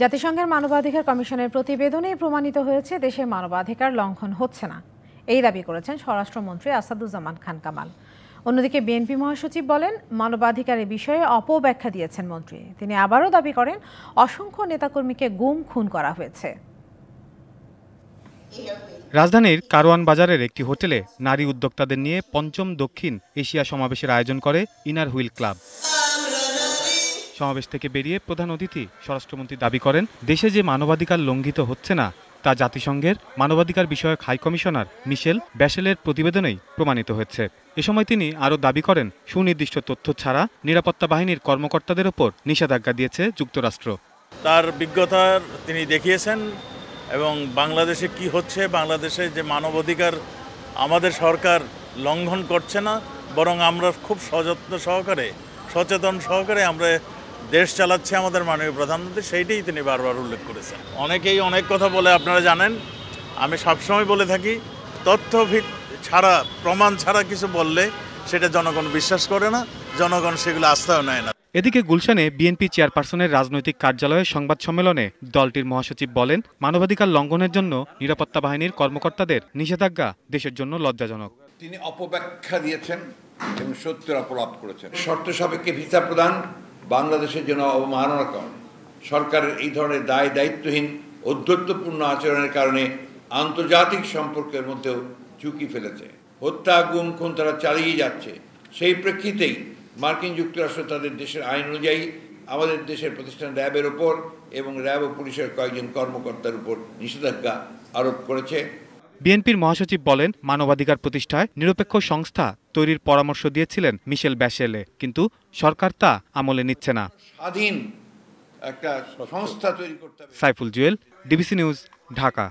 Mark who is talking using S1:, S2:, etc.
S1: জাতিসংঘের মানবাধিকার কমিশনের প্রতিবেদনে প্রমাণিত হয়েছে দেশে মানবাধিকার লঙ্ঘন হচ্ছে না। এই দাবি করেছেন স্বরাষ্ট্রমন্ত্রী আসাদুজ্জামান খান কামাল। অন্যদিকে বিএনপি মহাসচিব বলেন, মানবাধিকারের বিষয়ে অপব্যাখ্যা দিয়েছেন মন্ত্রী। তিনি আবারও দাবি করেন, অসংখ্য নেতাকর্মীকে গুম, খুন করা হয়েছে।
S2: রাজধানীর কারওয়ান বাজারের একটি হোটেলে নারী উদ্যোক্তাদের নিয়ে পঞ্চম দক্ষিণ এশিয়া সমাবেশের আয়োজন করে ইনার হুইল ক্লাব। সমাবেশ থেকে বেরিয়ে প্রধান অতিথি স্বরাষ্ট্রমন্ত্রী দাবি করেন, দেশে যে মানবাধিকার লঙ্ঘিত হচ্ছে না, তা জাতিসংঘের মানবাধিকার বিষয়ক হাই কমিশনার মিশেল ব্যাশেলের প্রতিবেদনেই প্রমাণিত হয়েছে। এ সময় তিনি আরও দাবি করেন, সুনির্দিষ্ট তথ্য ছাড়া নিরাপত্তা বাহিনীর কর্মকর্তাদের ওপর নিষেধাজ্ঞা দিয়েছে যুক্তরাষ্ট্র।
S3: তার বিজ্ঞতার তিনি দেখিয়েছেন এবং বাংলাদেশে কি হচ্ছে, বাংলাদেশে যে মানবাধিকার আমাদের সরকার লঙ্ঘন করছে না, বরং আমরা খুব সযত্ন সহকারে, সচেতন সহকারে আমরা দেশ চালাচ্ছে আমাদের মাননীয় প্রধানমন্ত্রী সেইটাই তিনি বারবার উল্লেখ করেছেন। অনেকেই অনেক কথা বলে আপনারা জানেন আমি সবসময় বলে থাকি তথ্য ছাড়া প্রমাণ ছাড়া কিছু বললে সেটা জনগণ বিশ্বাস করে না জনগণ সেগুলো আস্থাও নেয় না।
S2: এদিকে গুলশানে বিএনপি চেয়ারপারসনের রাজনৈতিক কার্যালয়ে সংবাদ সম্মেলনে দলটির মহাসচিব বলেন মানবাধিকার লঙ্ঘনের জন্য নিরাপত্তা বাহিনীর কর্মকর্তাদের নিষেধাজ্ঞা দেশের জন্য লজ্জাজনক।
S4: তিনি অপব্যাখ্যা দিয়েছেন এবং সত্যের অপরাধ করেছেন। শর্ত সাপেক্ষে ভিসা প্রদান বাংলাদেশের জন্য অবমাননা করেন। সরকারের এই ধরনের দায় দায়িত্বহীন অধ্যত্বপূর্ণ আচরণের কারণে আন্তর্জাতিক সম্পর্কের মধ্যেও ঝুঁকি ফেলেছে। হত্যা, গুম খুন তারা চালিয়ে যাচ্ছে। সেই প্রেক্ষিতেই মার্কিন যুক্তরাষ্ট্র তাদের দেশের আইন অনুযায়ী আমাদের দেশের প্রতিষ্ঠান র্যাবের ওপর এবং র্যাব ও পুলিশের কয়েকজন কর্মকর্তার উপর নিষেধাজ্ঞা আরোপ করেছে।
S2: বিএনপির মহাসচিব বলেন মানবাধিকার প্রতিষ্ঠায় নিরপেক্ষ সংস্থা তৈরির পরামর্শ দিয়েছিলেন মিশেল ব্যাশেলে কিন্তু সরকার তা আমলে নিচ্ছে না।
S4: স্বাধীন একটা সংস্থা তৈরি করতে
S2: সাইফুল জুয়েল ডিবিসি নিউজ ঢাকা।